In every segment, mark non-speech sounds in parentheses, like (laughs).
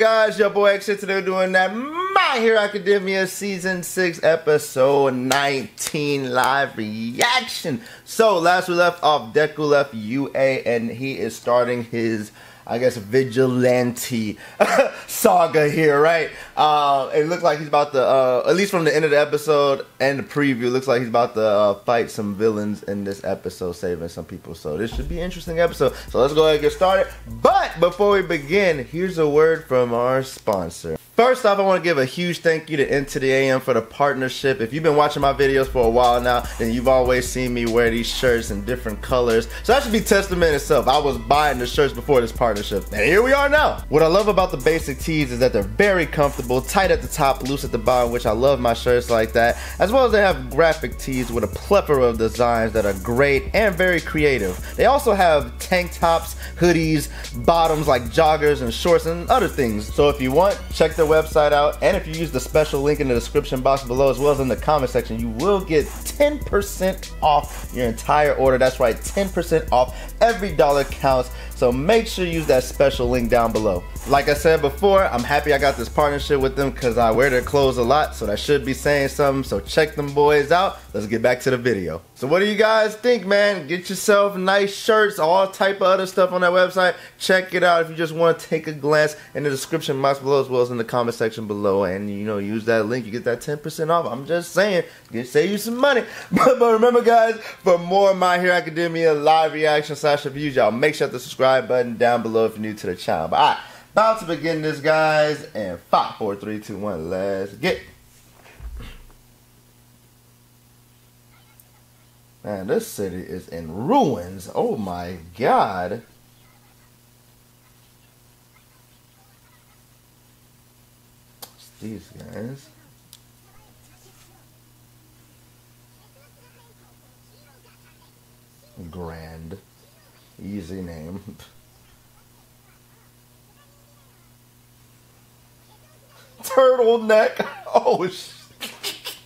guys? Your boy X today doing that My Hero Academia Season 6, Episode 19 live reaction. So, last we left off, Deku left UA, and he is starting his I guess vigilante (laughs) saga here, right? Uh, it looks like he's about to, uh, at least from the end of the episode and the preview, looks like he's about to uh, fight some villains in this episode, saving some people. So this should be an interesting episode. So let's go ahead and get started. But before we begin, here's a word from our sponsor. First off, I want to give a huge thank you to Into the AM for the partnership. If you've been watching my videos for a while now, then you've always seen me wear these shirts in different colors. So that should be testament itself. I was buying the shirts before this partnership, and here we are now. What I love about the basic tees is that they're very comfortable, tight at the top, loose at the bottom, which I love my shirts like that, as well as they have graphic tees with a plethora of designs that are great and very creative. They also have tank tops, hoodies, bottoms like joggers and shorts and other things. So if you want, check their website out. And if you use the special link in the description box below, as well as in the comment section, you will get 10% off your entire order. That's right, 10% off. Every dollar counts. So make sure you use that special link down below. Like I said before, I'm happy I got this partnership with them because I wear their clothes a lot, so that should be saying something. So check them boys out. Let's get back to the video. So what do you guys think, man? Get yourself nice shirts, all type of other stuff on that website. Check it out if you just want to take a glance in the description box below as well as in the comment section below. And you know, use that link, you get that 10% off. I'm just saying, get save you some money. (laughs) But, but remember guys, for more of My Hero Academia live reaction slash reviews, y'all make sure to subscribe button down below if you're new to the channel. But alright. About to begin this, guys. And five, four, three, two, one. Let's get. Man, this city is in ruins. Oh my god. It's these guys. Grand. Easy name. (laughs) turtleneck. (laughs) Oh, sh- (laughs)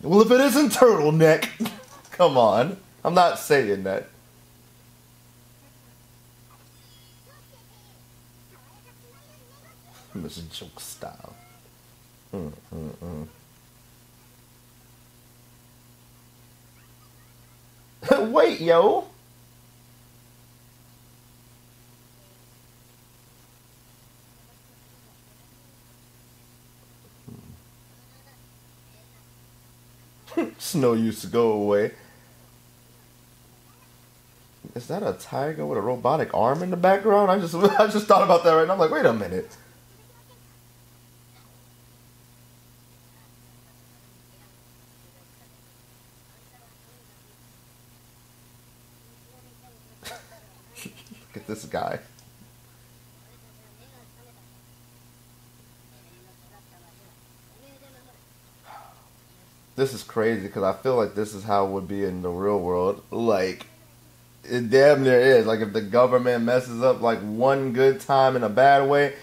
well, if it isn't turtleneck, come on. I'm not saying that. This is joke style. Mm, mm, mm. (laughs) Wait, yo. (laughs) it's no use to go away. Is that a tiger with a robotic arm in the background? I just (laughs) I just thought about that right now. I'm like, wait a minute. (laughs) Look at this guy. this is crazy because I feel like this is how it would be in the real world. Like, it damn near is. Like, if the government messes up like one good time in a bad way,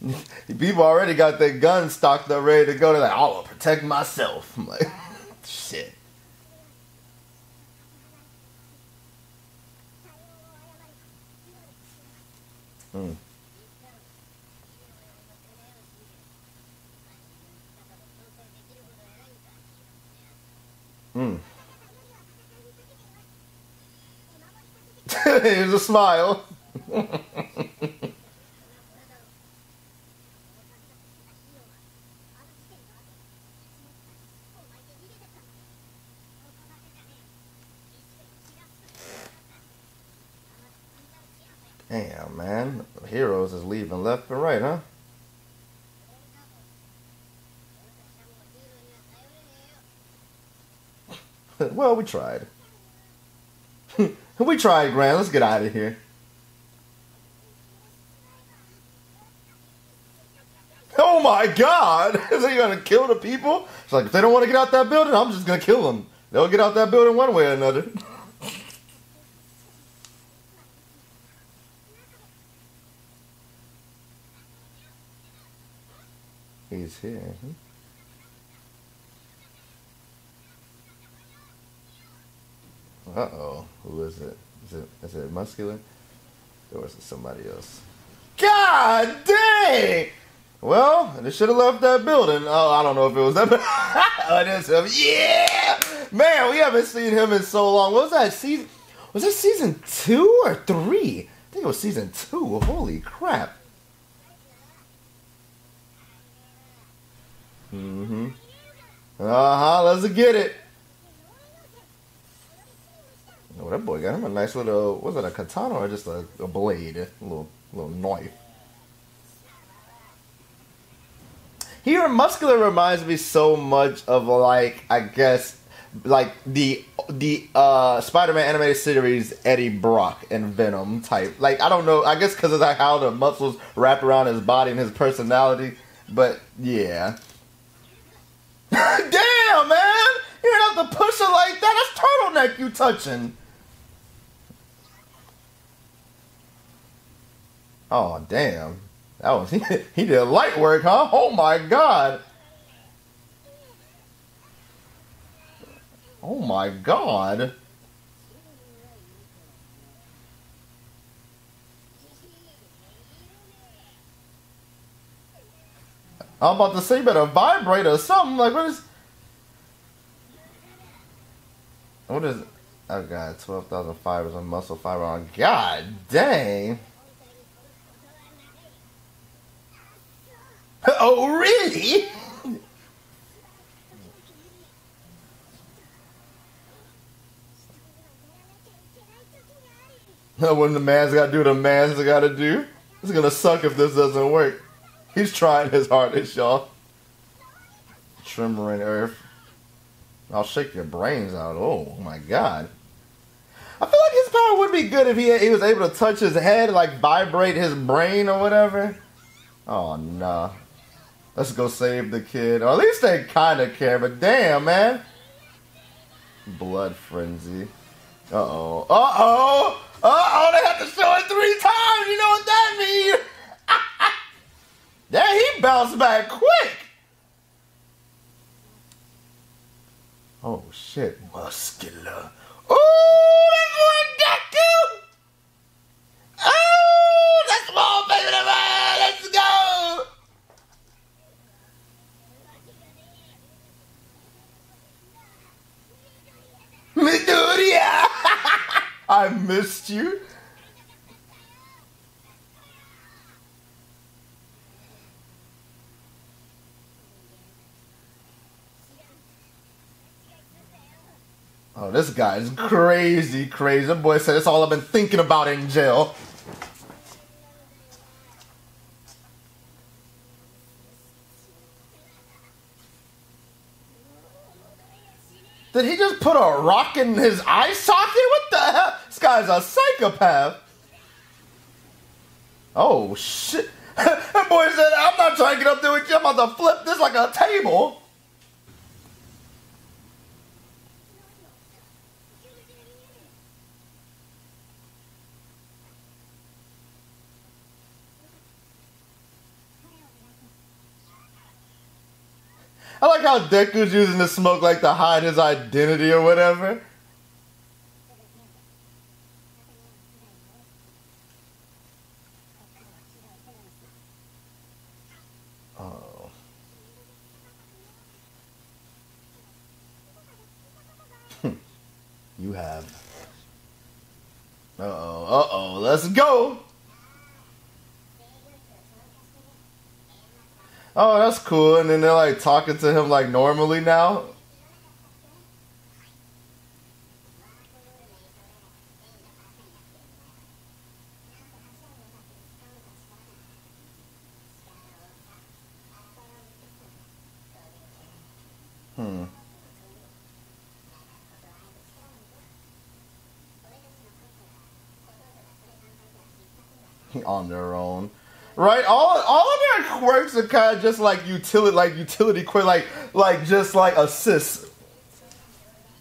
(laughs) people already got their guns stocked up ready to go. They're like, I will protect myself. I'm like, (laughs) shit. Hmm. Mm. Here's a smile. Damn, man. Heroes is leaving left and right, huh? (laughs) well, we tried. (laughs) we tried, Grant. Let's get out of here. Oh my God! (laughs) Is he gonna kill the people? It's like if they don't want to get out that building, I'm just gonna kill them. They'll get out that building one way or another. (laughs) He's here. Hmm? Uh oh. Who is it? Is it is it muscular? Or is it somebody else? God dang. Well, they should have left that building. Oh, I don't know if it was that. oh, it is him. Yeah, man, we haven't seen him in so long. What was that season? Was that season two or three? I think it was season two. Holy crap. Mm-hmm. Uh-huh, let's get it. Oh, that boy got him a nice little, was it a katana or just a, a blade? A little, little knife. Here, Muscular reminds me so much of like, I guess, like the the uh, Spider-Man animated series Eddie Brock and Venom type. Like I don't know, I guess because of like how the muscles wrap around his body and his personality. But yeah. (laughs) Damn, man! You don't have to push it like that. That's turtleneck you touching. Oh damn. That was (laughs) he, he did light work, huh? Oh my god. Oh my god. I'm about to say better vibrate or something. Like what is What is I got twelve thousand fibers of muscle fiber on God dang. (laughs) Oh really? when the man's got to do the man's got to do. It's gonna suck if this doesn't work. He's trying his hardest, y'all. Tremor in earth. I'll shake your brains out. Oh my god. I feel like his power would be good if he he was able to touch his head, like vibrate his brain or whatever. Oh no. Nah. Let's go save the kid. Or at least they kind of care, but damn, man. Blood frenzy. Uh oh. Uh oh. Uh oh, they have to show it three times. You know what that means? (laughs) yeah, he bounced back quick. Oh shit, muscular. Ooh, that's one Deku. Oh, that's small baby, let's go. Midoriya. (laughs) I missed you. Oh, this guy is crazy, crazy. Boy said it's all I've been thinking about in jail. Did he just put a rock in his eye socket? What the hell? This guy's a psychopath. Oh, shit. (laughs) that boy said, I'm not trying to get up there with you. I'm about to flip this like a table. How Deku's using the smoke like to hide his identity or whatever. Oh. you have. Uh oh, uh oh, let's go! Oh, that's cool. And then they're like talking to him like normally now. Hmm. (laughs) On their own. Right? All all of their quirks are kind of just like utility, like utility quirk, like like just like assists,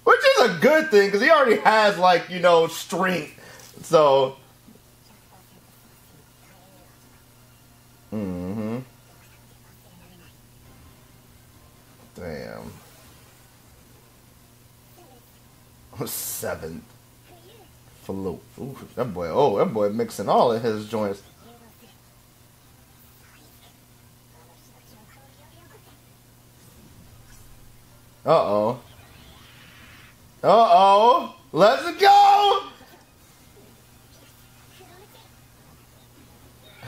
which is a good thing because he already has like you know strength. So. Mm-hmm. Damn. (laughs) Seventh. Float. Ooh, that boy. Oh, that boy mixing all of his joints. Uh-oh. Uh-oh. Let's go!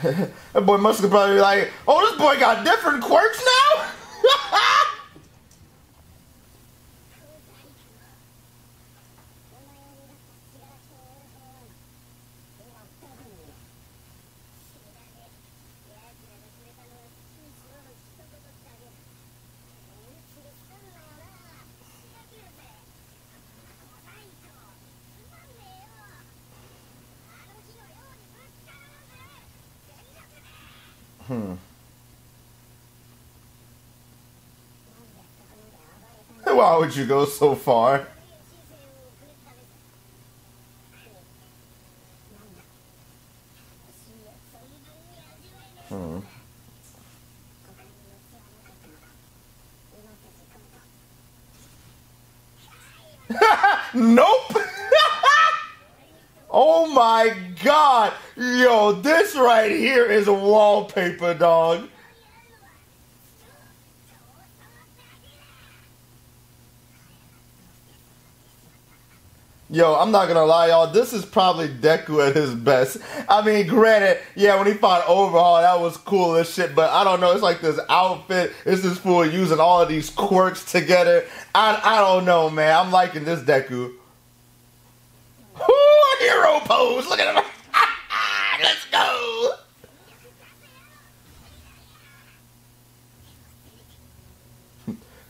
(laughs) that boy must have probably like, oh, this boy got different quirks now? Hmm. Why would you go so far? Hmm. (laughs) nope. (laughs) oh my god. Yo, this right here is wallpaper, dog. Yo, I'm not gonna lie, y'all. This is probably Deku at his best. I mean, granted, yeah, when he fought Overhaul, that was cool as shit. But I don't know. It's like this outfit. It's this fool using all of these quirks together. I I don't know, man. I'm liking this Deku. Ooh, hero pose. Look at him. (laughs) Let's go.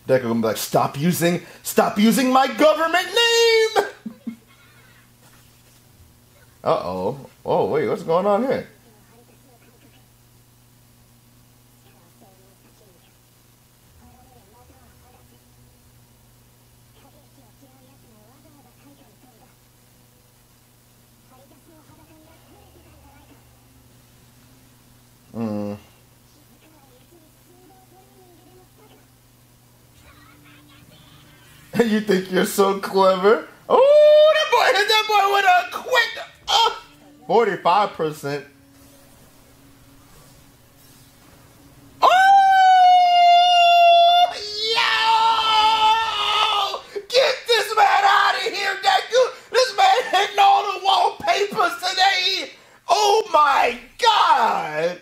Deku gonna be like, stop using, stop using my government name. Uh oh. Wait, what's going on here? Hmm. (laughs) you think you're so clever? Oh, that boy that boy with a quick 45%. Oh, yo! Get this man out of here! This man hitting all the wallpapers today! Oh my god!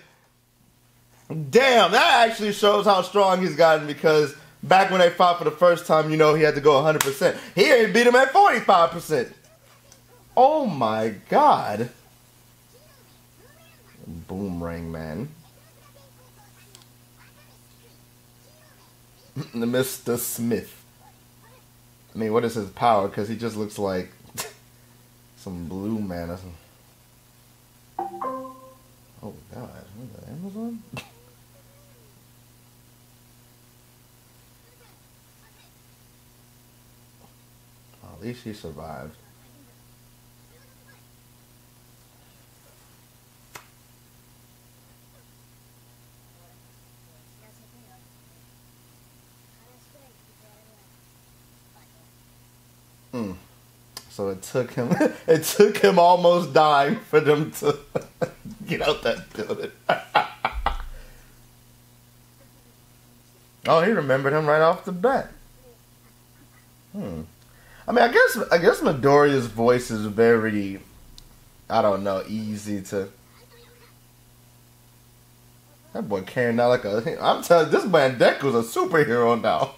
Damn, that actually shows how strong he's gotten because back when they fought for the first time, you know, he had to go 100%. He ain't beat him at 45%. Oh my god. Boomerang man. (clears throat) Mr. Smith. I mean, what is his power? Because he just looks like (laughs) some blue man or. Oh god, what is that, Amazon? (laughs) At least he survived. Hmm. So it took him (laughs) it took him almost dying for them to (laughs) get out that building. (laughs) oh, he remembered him right off the bat. Hmm. I mean, I guess I guess Midoriya's voice is very, I don't know, easy to. That boy carrying out like a. I'm telling you, this man Deku's a superhero now.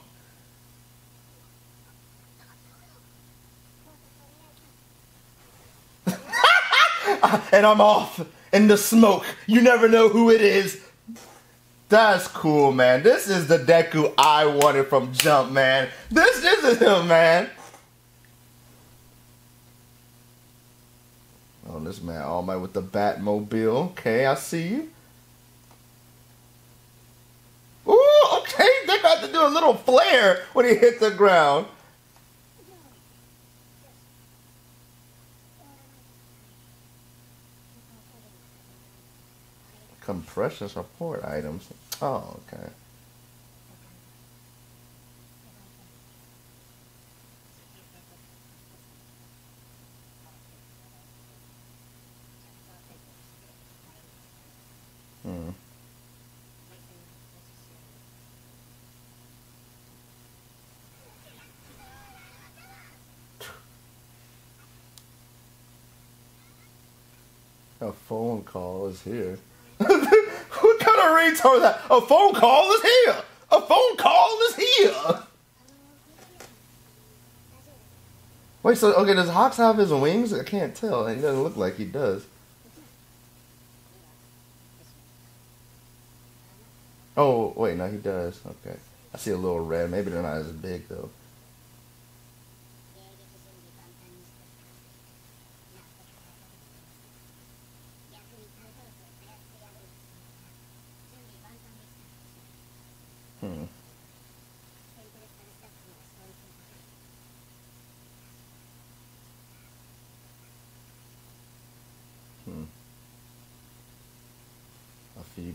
(laughs) and I'm off in the smoke. You never know who it is. That's cool, man. This is the Deku I wanted from Jump, man. This, this is him, man. Oh, this man All Might with the Batmobile. Okay, I see you. Ooh, okay. They got to do a little flare when he hit the ground. Compression support items. Oh, okay. Hmm. A phone call is here what kind of retard is that? A phone call is here. A phone call is here. Wait, so okay, does Hawks have his wings? I can't tell. He doesn't look like he does. Oh, wait, no, he does. Okay. I see a little red. Maybe they're not as big, though.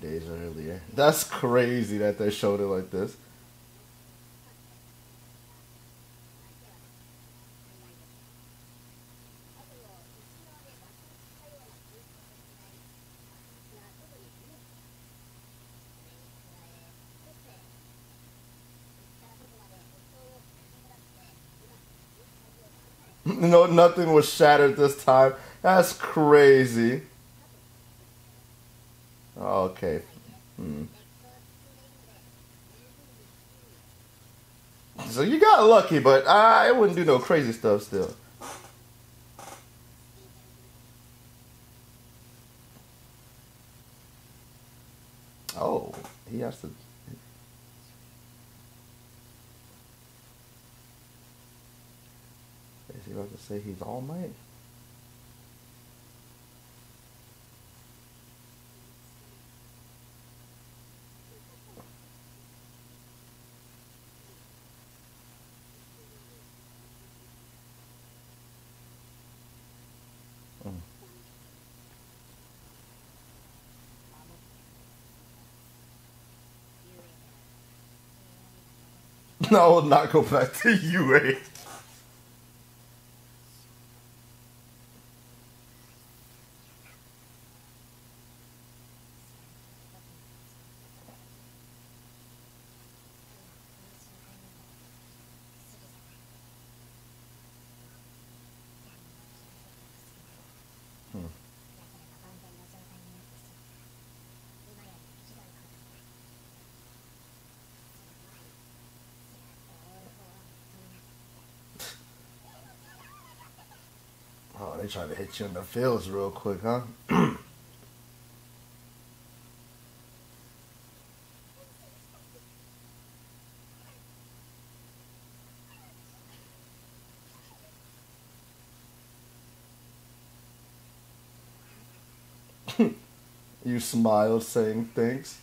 Days earlier. That's crazy that they showed it like this. (laughs) no, nothing was shattered this time. That's crazy. Okay. Hmm. So you got lucky, but I wouldn't do no crazy stuff still. Oh, he has to. Is he about to say he's all might? No, I will not go back to UA. Hmm. Oh, they trying to hit you in the feels real quick, huh? (clears throat) you smiled saying thanks.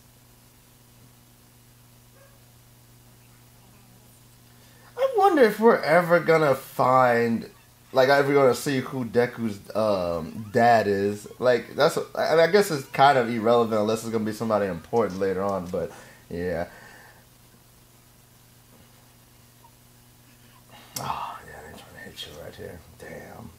I wonder if we're ever gonna find, like, I ever gonna see who Deku's um, dad is. Like, that's, I, mean, I guess it's kind of irrelevant unless it's gonna be somebody important later on. But yeah. Oh yeah, they're trying to hit you right here. Damn.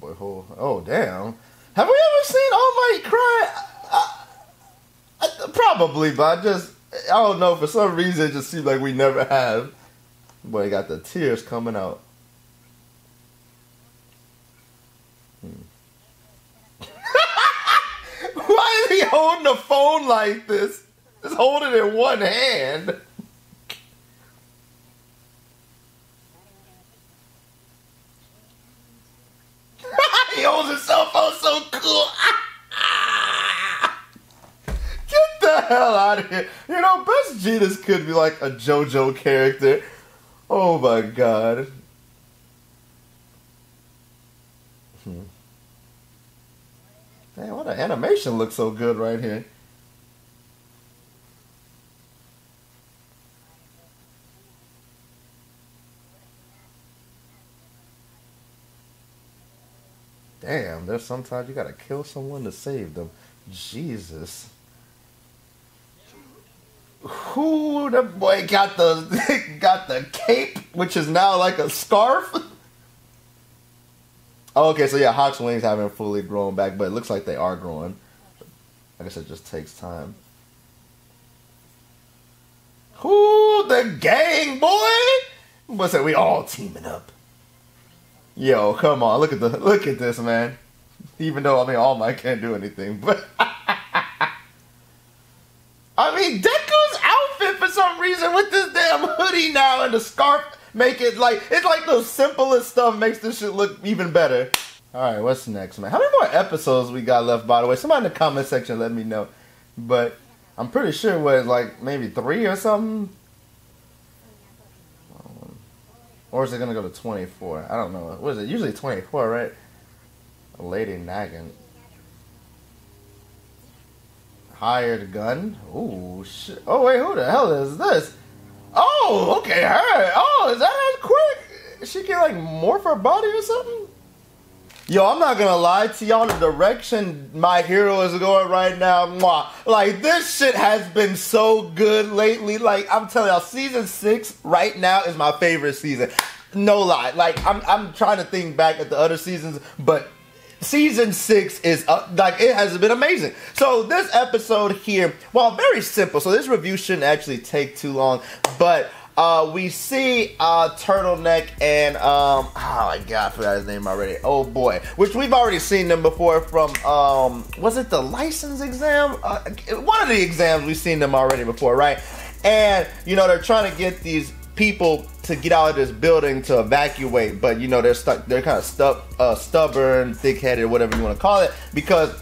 Boy, oh, oh damn. Have we ever seen All Might cry? Uh, uh, probably, but I just, I don't know. For some reason, it just seems like we never have. Boy, got the tears coming out. Hmm. (laughs) Why is he holding the phone like this? Just hold it in one hand. he holds his cell phone so cool. Get the hell out of here. You know, Best Jeanist could be like a JoJo character. Oh my god. Hmm. Man, what the animation looks so good right here. Damn, there's sometimes you gotta kill someone to save them. Jesus. Who the boy got the (laughs) got the cape, which is now like a scarf. Oh, okay, so yeah, Hawk's wings haven't fully grown back, but it looks like they are growing. I guess it just takes time. Who the gang, boy? What's that? We all teaming up. Yo, come on, look at the look at this, man. Even though I mean All Might can't do anything, but (laughs) I mean Deku's outfit for some reason with this now and the scarf make it like it's like the simplest stuff makes this shit look even better. All right, what's next, man? How many more episodes we got left? By the way, somebody in the comment section let me know. But I'm pretty sure it was like maybe three or something. Or is it gonna go to 24? I don't know. What is it? Usually 24, right? Lady Nagant. Hired gun. Oh shit. Oh wait, who the hell is this? Oh, okay, her. Oh, is that quick? She can like morph her body or something? Yo, I'm not gonna lie to y'all. The direction my hero is going right now, mwah. like this shit has been so good lately. Like I'm telling y'all, season six right now is my favorite season. No lie. Like I'm, I'm trying to think back at the other seasons, but season six is uh, like it has been amazing. So this episode here, well, very simple. So this review shouldn't actually take too long, but uh, we see uh, Turtleneck and um, oh my god, I forgot his name already. Oh boy, which we've already seen them before from um, was it the license exam? Uh, one of the exams we've seen them already before, right? And you know they're trying to get these people to get out of this building to evacuate, but you know they're stuck. They're kind of stuck, uh, stubborn, thick-headed, whatever you want to call it, because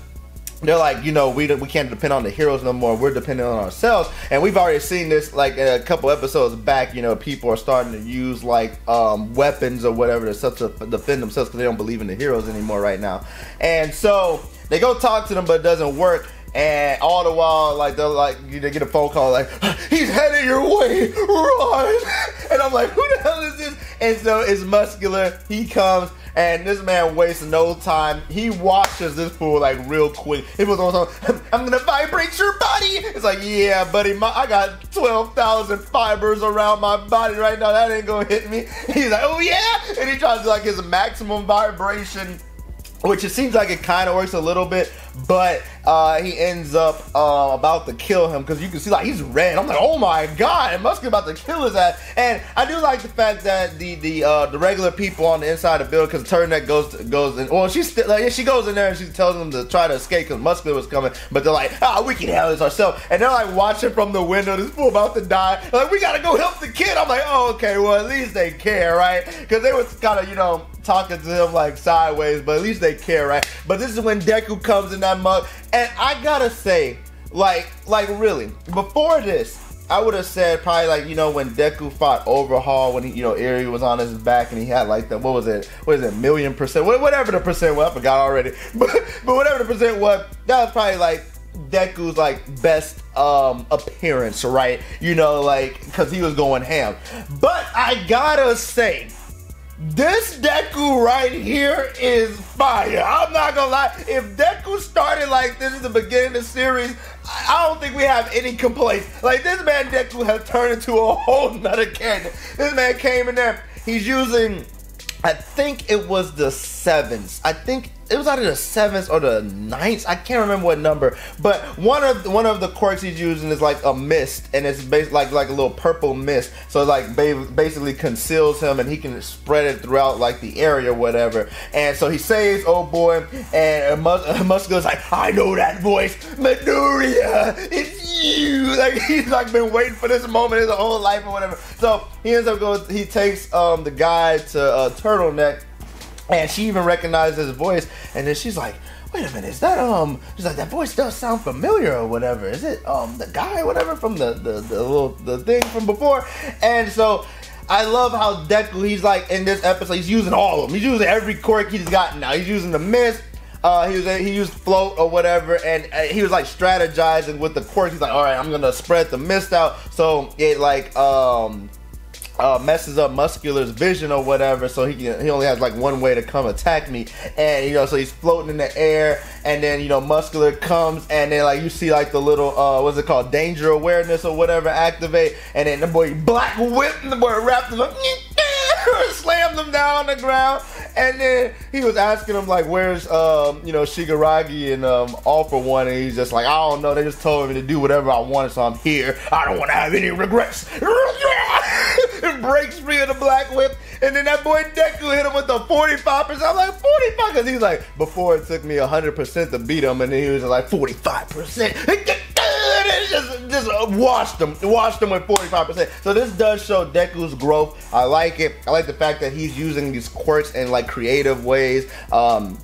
they're like, you know, we we can't depend on the heroes no more. We're depending on ourselves, and we've already seen this like a couple episodes back. You know, people are starting to use like um, weapons or whatever to such to defend themselves because they don't believe in the heroes anymore right now. And so they go talk to them, but it doesn't work. And all the while, like they're like, you get a phone call like, he's headed your way, run! (laughs) And I'm like, who the hell is this? And so it's muscular. He comes and this man wastes no time. He watches this fool like real quick. He was on (laughs) I'm gonna vibrate your body. It's like, yeah, buddy, my, I got 12,000 fibers around my body right now. That ain't gonna hit me. (laughs) He's like, oh yeah, and he tries to like his maximum vibration which it seems like it kind of works a little bit, but uh, he ends up uh, about to kill him because you can see like he's red. I'm like, oh my god, Musk is about to kill his ass. And I do like the fact that the the uh, the regular people on the inside of the building, because Turtleneck goes to, goes in. Well, she's still like, yeah, she goes in there and she tells them to try to escape because Muscular was coming, but they're like, ah, we can handle this ourselves. And they're like watching from the window. This fool about to die. They're like, we gotta go help the kid. I'm like, oh, okay, well at least they care, right? Because they was kind of you know talking to him like sideways, but at least they care, right? But this is when Deku comes in that mug, and I gotta say, like, like really, before this, I would have said probably like you know when Deku fought Overhaul when he you know Eri was on his back and he had like the what was it what is it million percent whatever the percent was I forgot already (laughs) but but whatever the percent was that was probably like Deku's like best um appearance right you know like because he was going ham but I gotta say this Deku right here is fire. I'm not gonna lie. If Deku started like this in the beginning of the series, I don't think we have any complaints. Like this man Deku has turned into a whole nother character. This man came in there. He's using I think it was the sevens. I think it was either the seventh or the ninth. I can't remember what number, but one of one of the quirks he's using is like a mist, and it's based like like a little purple mist. So like basically conceals him, and he can spread it throughout like the area, or whatever. And so he saves oh boy, and Mus- Muscular's like, I know that voice, Midoriya, it's you. (laughs) Like he's like been waiting for this moment his whole life or whatever. So he ends up going. He takes um the guy to uh, Turtleneck and she even recognized his voice, and then she's like, wait a minute, is that um she's like that voice does sound familiar or whatever. Is it um the guy or whatever from the the, the little the thing from before? And so I love how Deku he's like in this episode, he's using all of them. He's using every quirk he's got now. He's using the mist. Uh, he was he used float or whatever, and uh, he was like strategizing with the quirks. He's like, all right, I'm gonna spread the mist out so it like um uh, messes up Muscular's vision or whatever, so he can, he only has like one way to come attack me, and you know, so he's floating in the air, and then you know, Muscular comes, and then like you see like the little uh, what's it called, danger awareness or whatever activate, and then the boy black whip, and the boy wrapped him up, (laughs) slammed him down on the ground, and then he was asking him like, "Where's um, you know Shigaraki and um, All for One?" And he's just like, "I don't know. They just told me to do whatever I wanted, so I'm here. I don't want to have any regrets." (laughs) and breaks free of the black whip. And then that boy Deku hit him with the 45%. I'm like, 45 Because he's like, before it took me 100% to beat him. And then he was like, 45%. (laughs) Just, just washed him, washed him with 45%. So this does show Deku's growth. I like it. I like the fact that he's using these quirks in like creative ways. Um,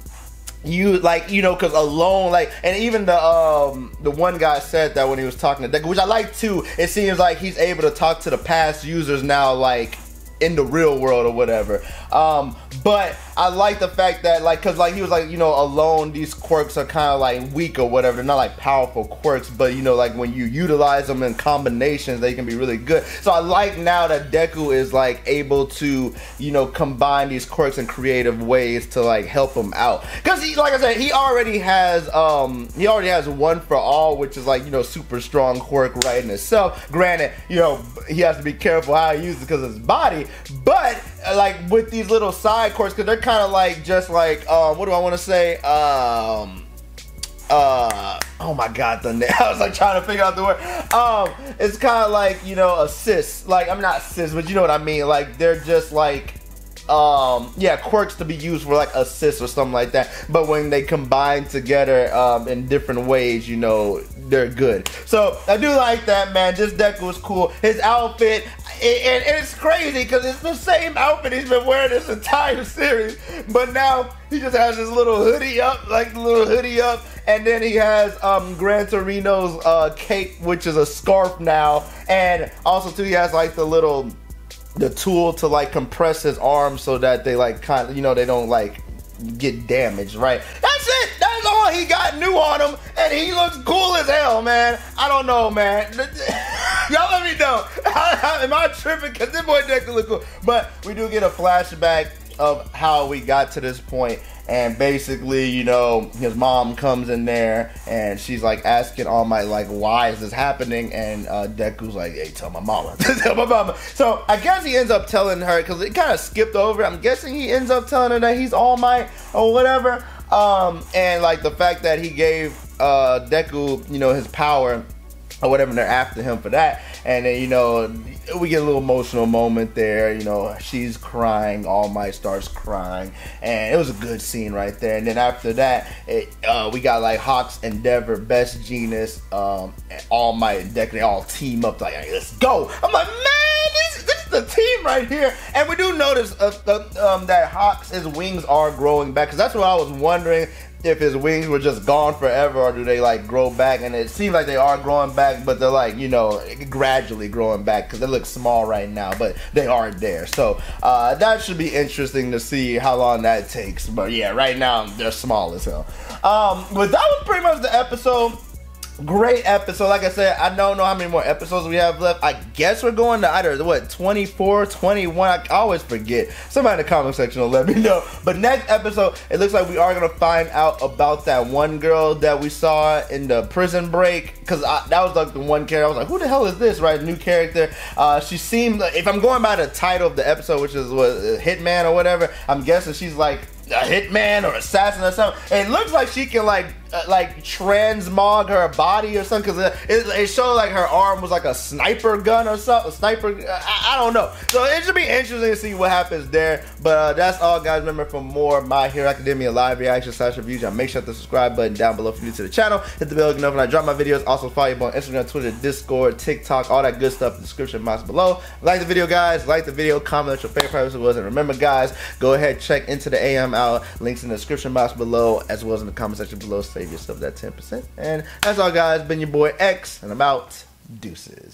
you like you know because alone like and even the um the one guy said that when he was talking to Deku, which I like too. It seems like he's able to talk to the past users now like in the real world or whatever. Um, but I like the fact that like because like he was like you know alone these quirks are kind of like weak or whatever. They're not like powerful quirks, but you know like when you utilize them in combinations, they can be really good. So I like now that Deku is like able to you know combine these quirks in creative ways to like help him out. Because he like I said, he already has um he already has one for all, which is like you know super strong quirk right in itself. Granted, you know he has to be careful how he uses because his body, but like with these little side quirks, because they're kind of like just like um, what do I want to say? Um, uh, oh my god, the name. (laughs) I was like trying to figure out the word. Um, it's kind of like you know a assists. Like I'm not assists, but you know what I mean. Like they're just like um yeah quirks to be used for like assists or something like that. But when they combine together um in different ways you know they're good. So i do like that man. Just deku was cool. His outfit and, it's crazy because it's the same outfit he's been wearing this entire (laughs) series, but now he just has this little hoodie up, like the little hoodie up, and then he has um, Gran Torino's uh, cape, which is a scarf now, and also too he has like the little the tool to like compress his arms so that they like kind of you know they don't like get damaged, right? That's it. That's all he got new on him, and he looks cool as hell, man. I don't know, man. (laughs) Y'all let me know. (laughs) Am I tripping? Because this boy Deku look cool. But we do get a flashback of how we got to this point and basically you know his mom comes in there and she's like asking all my like why is this happening? And uh, Deku's like hey tell my mama. (laughs) Tell my mama. So I guess he ends up telling her because it kind of skipped over. I'm guessing he ends up telling her that he's all might or whatever. Um and like the fact that he gave uh Deku you know his power or whatever and they're after him for that and then you know we get a little emotional moment there. You know, she's crying. All Might starts crying, and it was a good scene right there. And then after that, it, uh, we got like Hawks, Endeavor, Best Jeanist, um, All Might and Deku. They all team up like, hey, let's go. I'm like, man, this, this is the team right here. And we do notice uh, um, that Hawks' wings are growing back because that's what I was wondering if his wings were just gone forever or do they like grow back? And it seems like they are growing back but they're like you know gradually growing back because they look small right now but they are there. So uh, that should be interesting to see how long that takes. But yeah right now they're small as hell. Um, but that was pretty much the episode great episode. Like I said, I don't know how many more episodes we have left. I guess we're going to either, what, 24, 21? I always forget. Somebody in the comment section will let me know. But next episode, it looks like we are going to find out about that one girl that we saw in the prison break. Because that was like the one character. I was like, who the hell is this, right? New character. Uh, she seemed, like, if I'm going by the title of the episode, which is what, Hitman or whatever, I'm guessing she's like a hitman or assassin or something. It looks like she can like uh, like transmog her body or something because it, it, showed like her arm was like a sniper gun or something. Sniper, uh, I, I, don't know. So it should be interesting to see what happens there. But uh, that's all, guys. Remember for more My Hero Academia live reaction slash reviews, y'all make sure to the subscribe button down below if you're new to the channel. Hit the bell to know when I drop my videos. Also follow me on Instagram, Twitter, Discord, TikTok, all that good stuff description box below. Like the video, guys. Like the video. Comment your favorite part was. And remember, guys, go ahead check into the AM out. Links in the description box below as well as in the comment section below. Save yourself that 10%. And that's all, guys. Been your boy X, and I'm out. Deuces.